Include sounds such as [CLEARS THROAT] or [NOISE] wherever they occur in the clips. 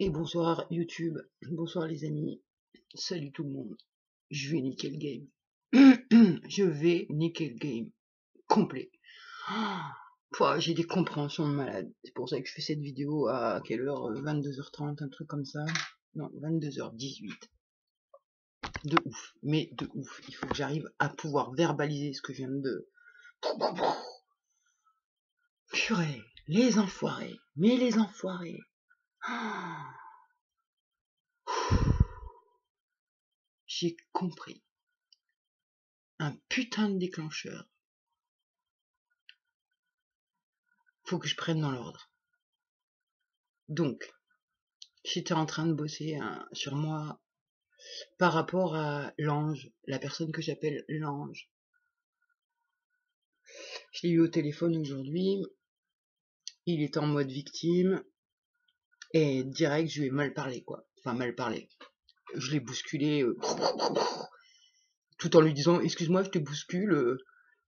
Et bonsoir YouTube, bonsoir les amis, salut tout le monde. Je vais niquer le game. [CLEARS THROAT] je vais niquer le game. Complet. Oh, j'ai des compréhensions de malade. C'est pour ça que je fais cette vidéo à quelle heure 22h30, un truc comme ça. Non, 22h18. De ouf, mais de ouf. Il faut que j'arrive à pouvoir verbaliser ce que je viens de... Purée, les enfoirés, mais les enfoirés. [SIGHS] J'ai compris. Un putain de déclencheur. Faut que je prenne dans l'ordre. Donc, j'étais en train de bosser hein, sur moi par rapport à l'ange, la personne que j'appelle l'ange. Je l'ai eu au téléphone aujourd'hui. Il est en mode victime. Et direct, je lui ai mal parlé, quoi. Enfin, mal parlé. Je l'ai bousculé, euh, tout en lui disant, excuse-moi, je te bouscule, euh,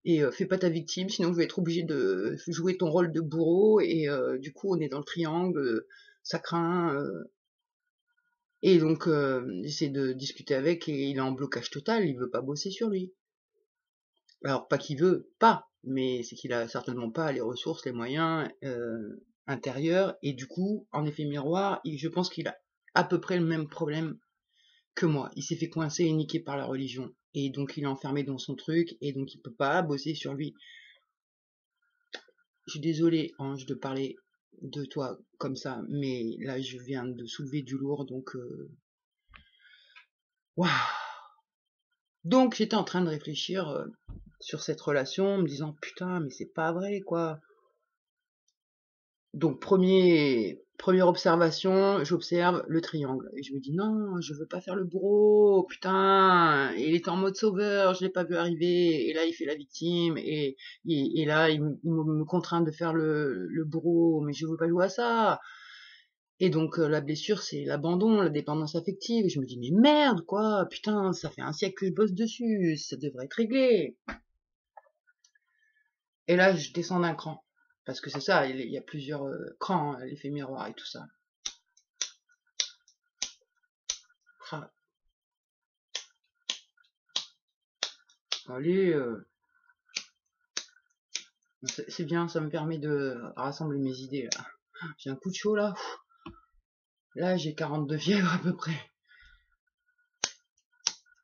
et euh, fais pas ta victime, sinon je vais être obligé de jouer ton rôle de bourreau, et du coup, on est dans le triangle, ça craint. Et donc, j'essaie de discuter avec, et il est en blocage total, il veut pas bosser sur lui. Alors, pas qu'il veut, pas, mais c'est qu'il a certainement pas les ressources, les moyens, intérieur, et du coup, en effet miroir, je pense qu'il a à peu près le même problème que moi. Il s'est fait coincer et niquer par la religion, et donc il est enfermé dans son truc, et donc il peut pas bosser sur lui. Je suis désolé, Ange, de parler de toi comme ça, mais là je viens de soulever du lourd, donc... Euh... Waouh Donc j'étais en train de réfléchir euh, sur cette relation, me disant putain, mais c'est pas vrai quoi. Donc premier, première observation, j'observe le triangle. Et je me dis non, je veux pas faire le bourreau, putain, il est en mode sauveur, je l'ai pas vu arriver, et là il fait la victime, et, et, là il, me contraint de faire le, le bourreau, mais je veux pas jouer à ça. Et donc euh, la blessure c'est l'abandon, la dépendance affective. Et je me dis mais merde quoi, putain, ça fait un siècle que je bosse dessus, ça devrait être réglé. Et là je descends d'un cran. Parce que c'est ça, il y a plusieurs euh, crans, hein, l'effet miroir et tout ça. Allez, euh, c'est bien, ça me permet de rassembler mes idées là. J'ai un coup de chaud là. Là, j'ai 42 fièvres à peu près.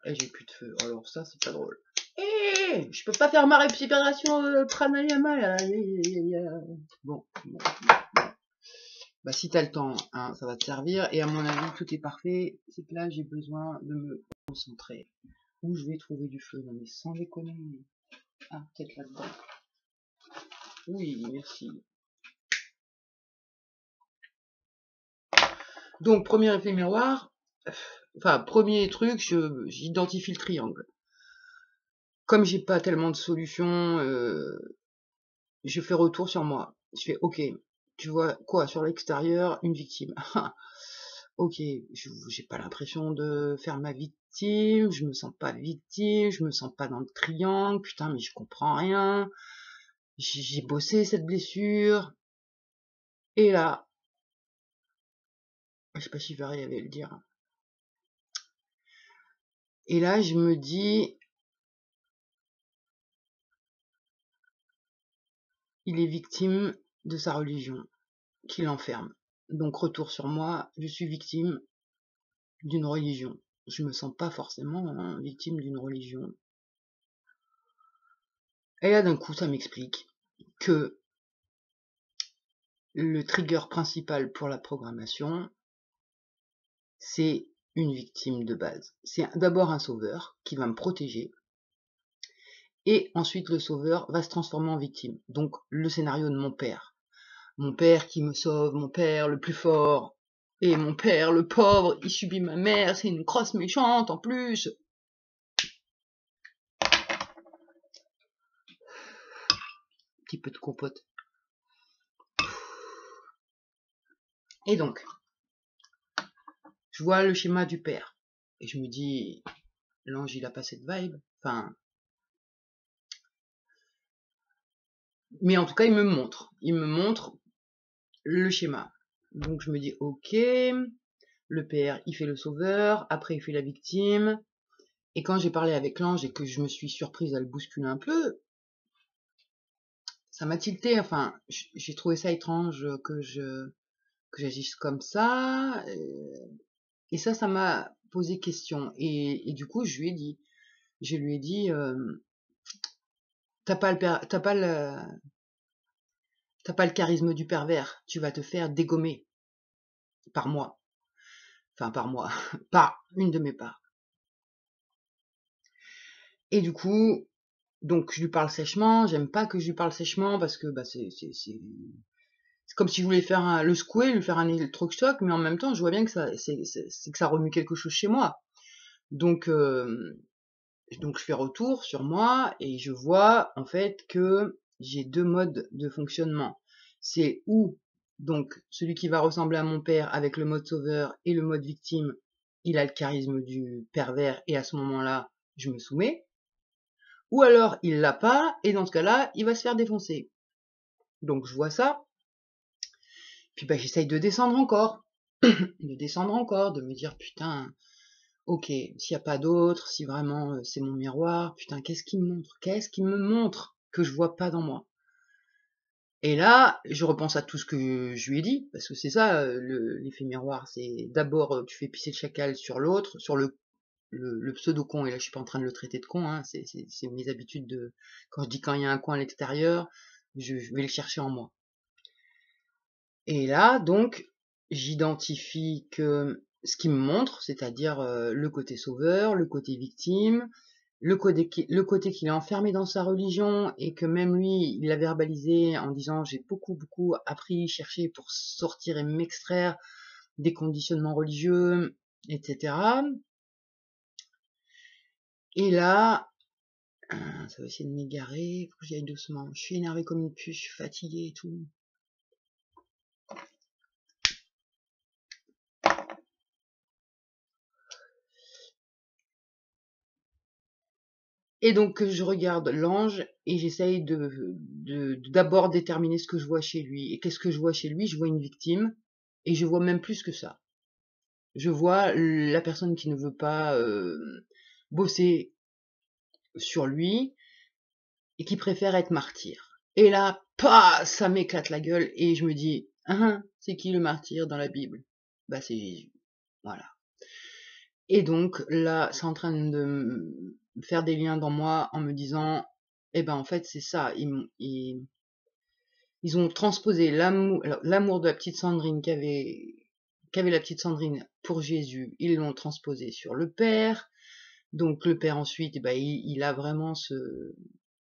Et j'ai plus de feu. Alors ça, c'est pas drôle je peux pas faire ma respiration euh, pranayama. Bon, bon, Bah si t'as le temps, hein, ça va te servir. Et à mon avis, tout est parfait. C'est que là, j'ai besoin de me concentrer. Où je vais trouver du feu? Non mais sans déconner. Ah, peut-être là-dedans. Oui, merci. Donc, premier effet miroir. Enfin, premier truc, j'identifie le triangle comme j'ai pas tellement de solutions, euh, je fais retour sur moi. Je fais ok, tu vois quoi sur l'extérieur, une victime. [LAUGHS] ok, j'ai pas l'impression de faire ma victime, je me sens pas victime, je me sens pas dans le triangle, putain mais je comprends rien. J'ai bossé cette blessure. Et là, je sais pas si je vais à le dire. Et là, je me dis, il est victime de sa religion qui l'enferme. Donc retour sur moi, je suis victime d'une religion. Je me sens pas forcément hein, victime d'une religion. Et là d'un coup ça m'explique que le trigger principal pour la programmation, c'est une victime de base. C'est d'abord un sauveur qui va me protéger, et ensuite le sauveur va se transformer en victime. Donc le scénario de mon père. Mon père qui me sauve, mon père le plus fort, et mon père le pauvre, il subit ma mère, c'est une crosse méchante en plus. Petit peu de compote. Et donc, je vois le schéma du père. Et je me dis, l'ange, il a pas cette vibe. Enfin, mais en tout cas, il me montre. Il me montre le schéma. Donc je me dis, ok, le père, il fait le sauveur, après il fait la victime. Et quand j'ai parlé avec l'ange et que je me suis surprise à le bousculer un peu, ça m'a tilté, enfin, j'ai trouvé ça étrange que je que j'agisse comme ça. Et ça, ça m'a posé question. Et, du coup, je lui ai dit, je lui ai dit, euh, t'as pas le charisme du pervers, tu vas te faire dégommer par moi. Enfin, par moi, [LAUGHS] par une de mes parts. Et du coup, donc je lui parle sèchement, j'aime pas que je lui parle sèchement parce que bah, c'est comme si je voulais faire un, le secouer, lui faire un électrochoc, mais en même temps, je vois bien que ça, ça remue quelque chose chez moi. Donc, euh, donc je fais retour sur moi et je vois en fait que j'ai deux modes de fonctionnement. C'est où donc celui qui va ressembler à mon père avec le mode sauveur et le mode victime, il a le charisme du pervers et à ce moment-là, je me soumets. Ou alors il l'a pas et dans ce cas-là, il va se faire défoncer. Donc je vois ça puis bah, j'essaye de descendre encore, [CLEARS THROAT] de descendre encore, de me dire putain, ok, s'il n'y a pas d'autre, si vraiment euh, c'est mon miroir, putain, qu'est-ce qu'il me montre? Qu'est-ce qu'il me montre que je vois pas dans moi? Et là, je repense à tout ce que je lui ai dit, parce que c'est ça, euh, l'effet miroir, c'est d'abord euh, tu fais pisser le chacal sur l'autre, sur le, pseudo-con, et là je suis pas en train de le traiter de con, hein, c'est mes habitudes de... Quand je dis quand il y a un coin à l'extérieur, je vais le chercher en moi. Et là, donc, j'identifie que ce qui me montre, c'est-à-dire euh, le côté sauveur, le côté victime, le côté, qu'il est enfermé dans sa religion et que même lui, il l'a verbalisé en disant j'ai beaucoup, beaucoup appris, cherché pour sortir et m'extraire des conditionnements religieux, etc. Et là, [CLEARS THROAT] ça va essayer de m'égarer, faut que j'y aille doucement. Je suis énervé comme une puce, je suis fatigué et tout. Et donc je regarde l'ange et j'essaye de d'abord déterminer ce que je vois chez lui. Et qu'est-ce que je vois chez lui Je vois une victime et je vois même plus que ça. Je vois la personne qui ne veut pas euh, bosser sur lui et qui préfère être martyr. Et là, pas, ça m'éclate la gueule et je me dis, hein, c'est qui le martyr dans la Bible? Bah c'est Jésus. Voilà. Et donc là, c'est en train de faire des liens dans moi en me disant, eh ben en fait c'est ça, ils, ils, ils ont transposé l'amour, de la petite Sandrine qu'avait qu'avait la petite Sandrine pour Jésus, ils l'ont transposé sur le Père. Donc le Père ensuite, eh ben, il, a vraiment ce,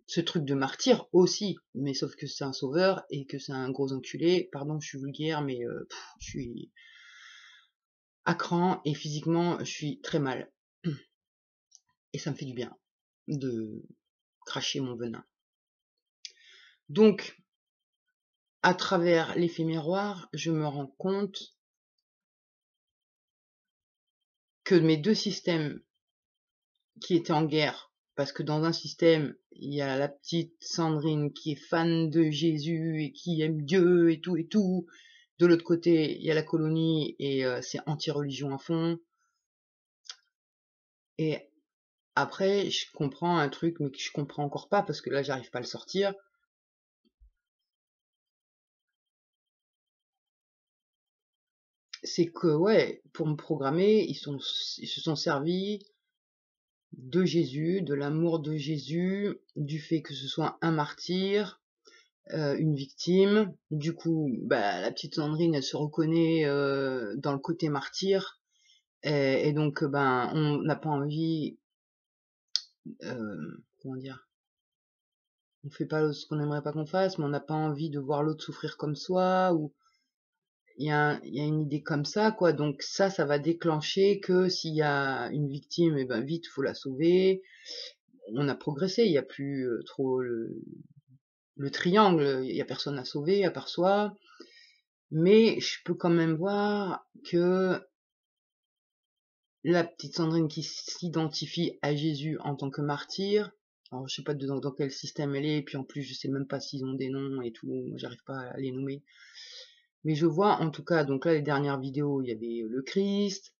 ce truc de martyr aussi, mais sauf que c'est un sauveur et que c'est un gros enculé. Pardon, je suis vulgaire, mais euh, je suis à cran et physiquement, je suis très mal. Et ça me fait du bien de cracher mon venin. Donc, à travers l'effet miroir, je me rends compte que mes deux systèmes qui étaient en guerre, parce que dans un système, il y a la petite Sandrine qui est fan de Jésus et qui aime Dieu et tout et tout. De l'autre côté, il y a la colonie et euh, c'est anti-religion à fond. Et après, je comprends un truc, mais que je comprends encore pas parce que là, j'arrive pas à le sortir. C'est que, ouais, pour me programmer, ils, se sont servis de Jésus, de l'amour de Jésus, du fait que ce soit un martyr, euh, une victime. Du coup, bah, la petite Sandrine, elle se reconnaît euh, dans le côté martyr. Et, et donc, ben, on n'a pas envie euh, comment dire on fait pas ce qu'on n'aimerait pas qu'on fasse, mais on n'a pas envie de voir l'autre souffrir comme soi, ou il y, a, y a une idée comme ça, quoi. Donc ça, ça va déclencher que s'il y a une victime, et eh ben vite, faut la sauver. On a progressé, il n'y a plus euh, trop le, le triangle, il n'y a personne à sauver à part soi. Mais je peux quand même voir que la petite Sandrine qui s'identifie à Jésus en tant que martyr. Alors je sais pas dans, dans, quel système elle est, et puis en plus je sais même pas s'ils ont des noms et tout, j'arrive pas à les nommer. Mais je vois, en tout cas, donc là, les dernières vidéos, il y avait le Christ,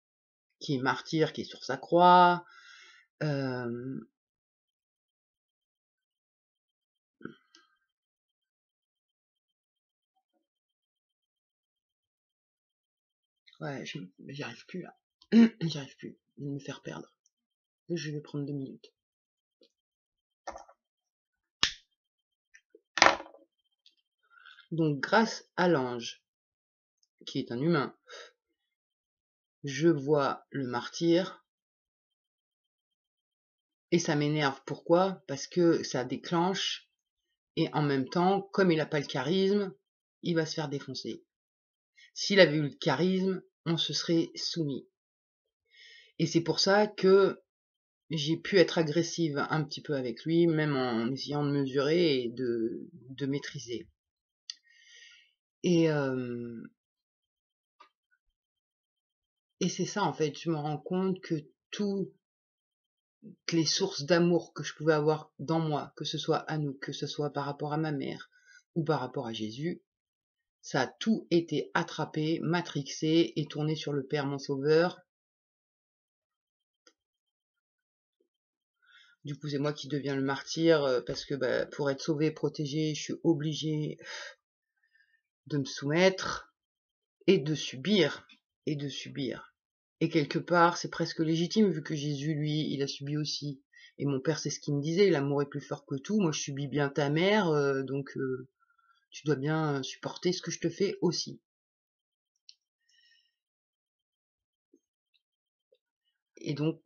qui est martyr, qui est sur sa croix. Euh... Ouais, j'y arrive plus là. [CLEARS THROAT] j'y arrive plus. de me faire perdre. Je vais prendre deux minutes. Donc grâce à l'ange, qui est un humain, je vois le martyr et ça m'énerve. Pourquoi? Parce que ça déclenche et en même temps, comme il n'a pas le charisme, il va se faire défoncer. S'il avait eu le charisme, on se serait soumis. Et c'est pour ça que j'ai pu être agressive un petit peu avec lui, même en essayant de mesurer et de, maîtriser. Et, euh, et c'est ça, en fait, je me rends compte que toutes les sources d'amour que je pouvais avoir dans moi, que ce soit à nous, que ce soit par rapport à ma mère ou par rapport à Jésus, ça a tout été attrapé, matrixé et tourné sur le Père mon Sauveur. Du coup, c'est moi qui deviens le martyr euh, parce que bah, pour être sauvé, protégé, je suis obligé de me soumettre et de subir et de subir. Et quelque part, c'est presque légitime vu que Jésus, lui, il a subi aussi. Et mon père, c'est ce qu'il me disait, l'amour est plus fort que tout. Moi, je subis bien ta mère, euh, donc euh, tu dois bien supporter ce que je te fais aussi. Et donc,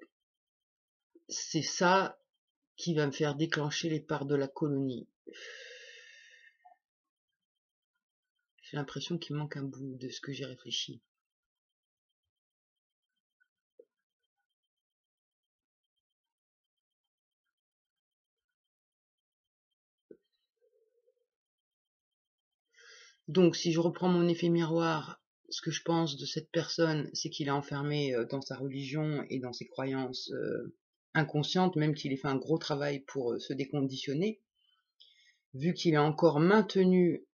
c'est ça qui va me faire déclencher les parts de la colonie. J'ai l'impression qu'il manque un bout de ce que j'ai réfléchi. Donc, si je reprends mon effet miroir, ce que je pense de cette personne, c'est qu'il est enfermé euh, dans sa religion et dans ses croyances euh, inconscientes, même qu'il ait fait un gros travail pour euh, se déconditionner. Vu qu'il est encore maintenu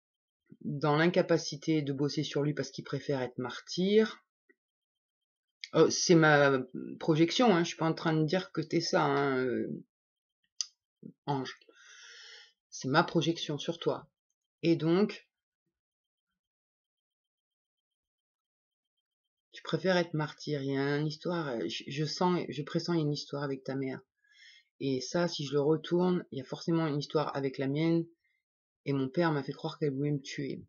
dans l'incapacité de bosser sur lui parce qu'il préfère être martyr. c'est ma projection, hein, je suis pas en train de dire que t'es ça, hein, ange. C'est ma projection sur toi. Et donc, tu préfères être martyr. Il y a une histoire, euh, je, sens, je pressens une histoire avec ta mère. Et ça, si je le retourne, il y a forcément une histoire avec la mienne. Et mon père m'a fait croire qu'elle voulait me tuer.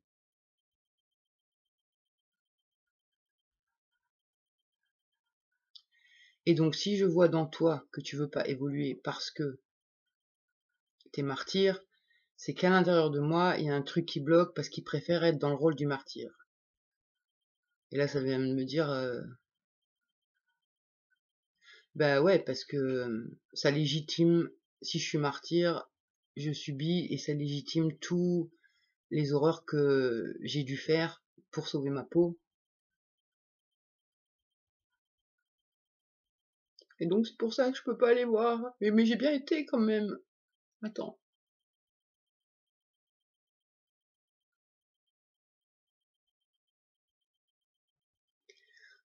Et donc, si je vois dans toi que tu veux pas évoluer parce que t'es martyr, c'est qu'à l'intérieur de moi, il y a un truc qui bloque parce qu'il préfère être dans le rôle du martyr. Et là, ça vient de me dire, euh, bah ouais, parce que euh, ça légitime, si je suis martyr, je subis et ça légitime tous les horreurs que j'ai dû faire pour sauver ma peau. Et donc c'est pour ça que je peux pas aller voir. Mais, mais j'ai bien été quand même. Attends.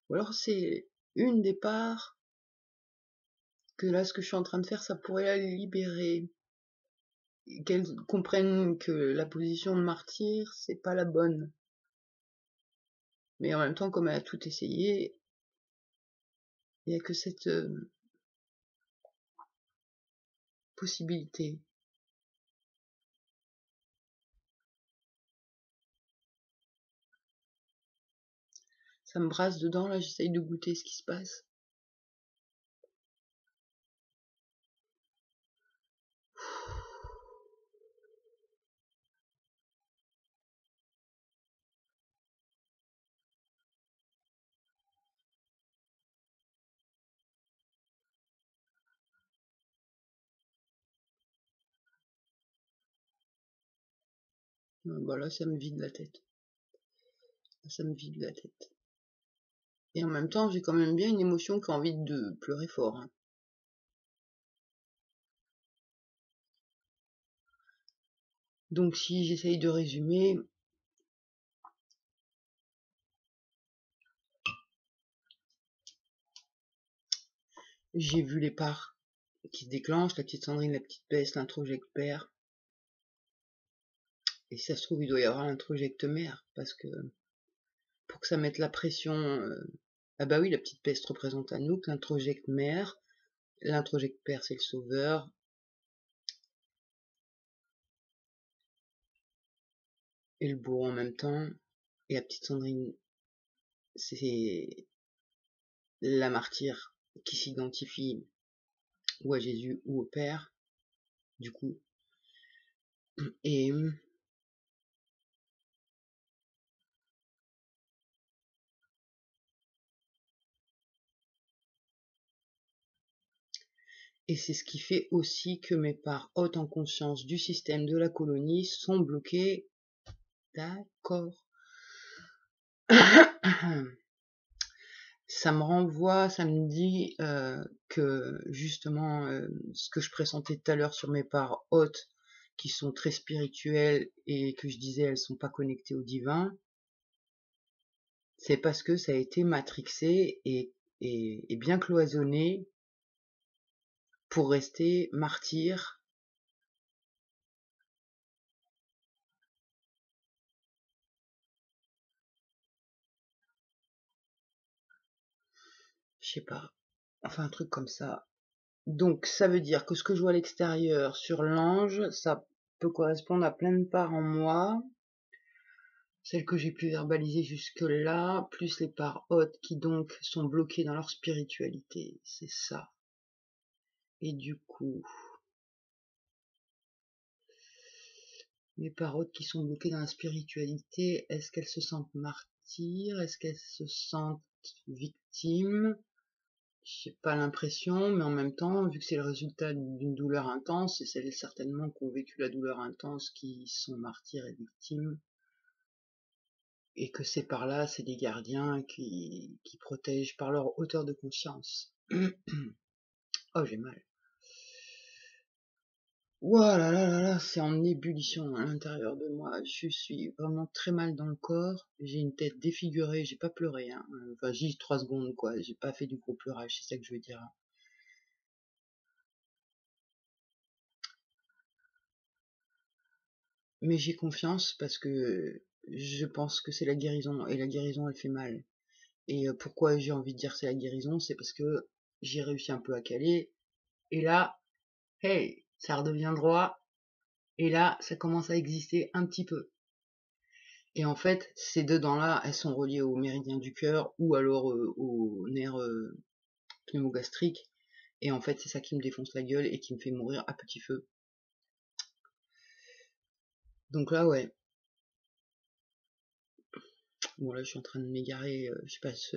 Ou alors c'est une des parts que là ce que je suis en train de faire ça pourrait la libérer. Qu'elle comprenne que la position de martyr c'est pas la bonne. Mais en même temps comme elle a tout essayé, il n'y a que cette euh, possibilité. Ça me brasse dedans, là, j'essaye de goûter ce qui se passe. Voilà, ça me vide la tête. Ça me vide la tête. Et en même temps, j'ai quand même bien une émotion qui a envie de pleurer fort. Hein. Donc si j'essaye de résumer, j'ai vu les parts qui se déclenchent, la petite Sandrine, la petite baisse, père, Et si ça se trouve, il doit y avoir un introjecte mère, parce que pour que ça mette la pression euh, ah bah oui, la petite peste représente Anouk, l'introjecte mère, l'introjecte père c'est le sauveur, et le bourreau en même temps, et la petite Sandrine, c'est la martyre qui s'identifie ou à Jésus ou au Père, du coup. Et Et c'est ce qui fait aussi que mes parts hautes en conscience du système de la colonie sont bloquées. D'accord. [CLEARS THROAT] ça me renvoie, ça me dit euh, que justement euh, ce que je pressentais tout à l'heure sur mes parts hautes, qui sont très spirituelles et que je disais elles sont pas connectées au divin, c'est parce que ça a été matrixé et bien cloisonné pour rester martyr je sais pas, enfin un truc comme ça. Donc ça veut dire que ce que je vois à l'extérieur sur l'ange, ça peut correspondre à plein de parts en moi, celles que j'ai pu verbaliser jusque-là, plus les parts hautes qui donc sont bloquées dans leur spiritualité, c'est ça. Et du coup, les parts hautes qui sont bloquées dans la spiritualité, est-ce qu'elles se sentent martyrs Est-ce qu'elles se sentent victimes? J'ai pas l'impression, mais en même temps, vu que c'est le résultat d'une douleur intense, et celles certainement qui ont vécu la douleur intense qui sont martyrs et victimes, et que c'est par là, c'est des gardiens qui, qui protègent par leur hauteur de conscience. [CLEARS THROAT] oh, j'ai mal. Voilà, là, là, là, c'est en ébullition à l'intérieur de moi. Je suis vraiment très mal dans le corps. J'ai une tête défigurée. J'ai pas pleuré. Hein. Enfin, j'ai trois secondes, quoi. J'ai pas fait du gros pleurage. C'est ça que je veux dire. Mais j'ai confiance parce que je pense que c'est la guérison. Et la guérison, elle fait mal. Et euh, pourquoi j'ai envie de dire c'est la guérison C'est parce que j'ai réussi un peu à caler. Et là, hey, ça redevient droit, et là, ça commence à exister un petit peu. Et en fait, ces deux dents-là, elles sont reliées au méridien du cœur ou alors euh, au nerf euh, pneumogastrique. Et en fait, c'est ça qui me défonce la gueule et qui me fait mourir à petit feu. Donc là, ouais. Bon, là, je suis en train de m'égarer. Euh, je passe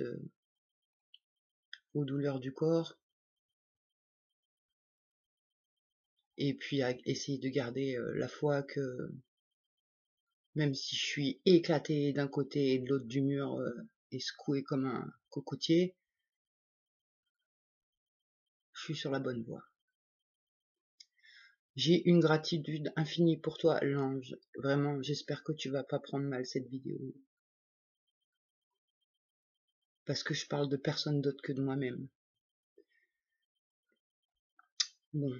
aux douleurs du corps. et puis à essayer de garder la foi que même si je suis éclaté d'un côté et de l'autre du mur et secoué comme un cocotier, je suis sur la bonne voie. J'ai une gratitude infinie pour toi, l'ange. Vraiment, j'espère que tu vas pas prendre mal cette vidéo. Parce que je parle de personne d'autre que de moi-même. Bon,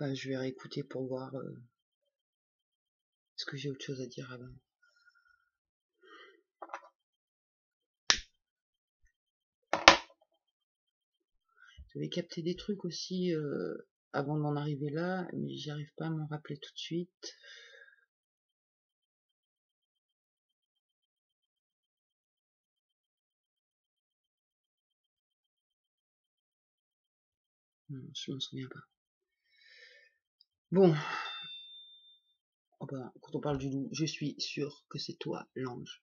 je vais réécouter pour voir euh, est-ce que j'ai autre chose à dire avant. J'avais capté des trucs aussi euh, avant d'en arriver là, mais j'arrive pas à m'en rappeler tout de suite. Je m'en souviens pas. Bon. Oh bah, quand on parle du loup, je suis sûr que c'est toi, l'ange.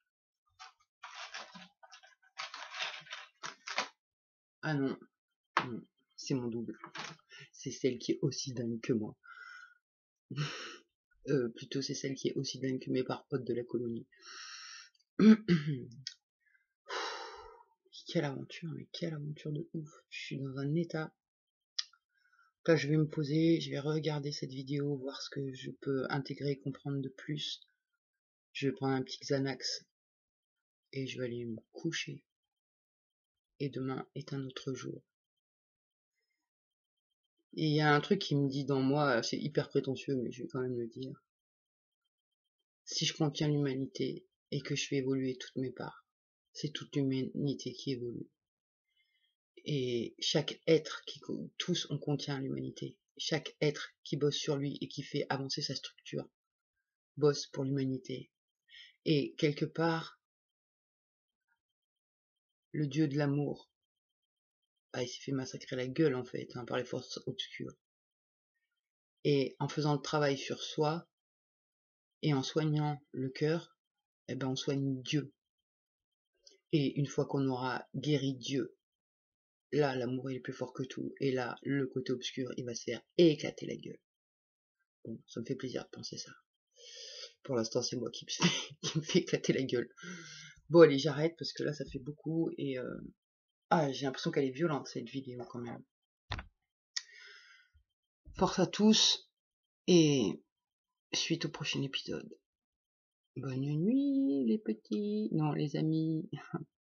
Ah non. C'est mon double. C'est celle qui est aussi dingue que moi. [LAUGHS] euh, plutôt, c'est celle qui est aussi dingue que mes parpotes de la colonie. [CLEARS THROAT] quelle aventure, mais quelle aventure de ouf. Je suis dans un état Là, je vais me poser, je vais regarder cette vidéo, voir ce que je peux intégrer et comprendre de plus. Je vais prendre un petit Xanax et je vais aller me coucher. Et demain est un autre jour. Et il y a un truc qui me dit dans moi, c'est hyper prétentieux, mais je vais quand même le dire. Si je contiens l'humanité et que je fais évoluer toutes mes parts, c'est toute l'humanité qui évolue. Et chaque être qui, tous on contient l'humanité. Chaque être qui bosse sur lui et qui fait avancer sa structure bosse pour l'humanité. Et quelque part, le dieu de l'amour, ah, il s'est fait massacrer la gueule en fait hein, par les forces obscures. Et en faisant le travail sur soi et en soignant le cœur, eh ben on soigne Dieu. Et une fois qu'on aura guéri Dieu, là l'amour est plus fort que tout. Et là, le côté obscur, il va se faire éclater la gueule. Bon, ça me fait plaisir de penser ça. Pour l'instant, c'est moi [LAUGHS] qui me, fais, éclater la gueule. Bon, allez, j'arrête parce que là, ça fait beaucoup et euh, ah, j'ai l'impression qu'elle est violente cette vidéo quand même. Force à tous et suite au prochain épisode. Bonne nuit les petits, non les amis. [LAUGHS]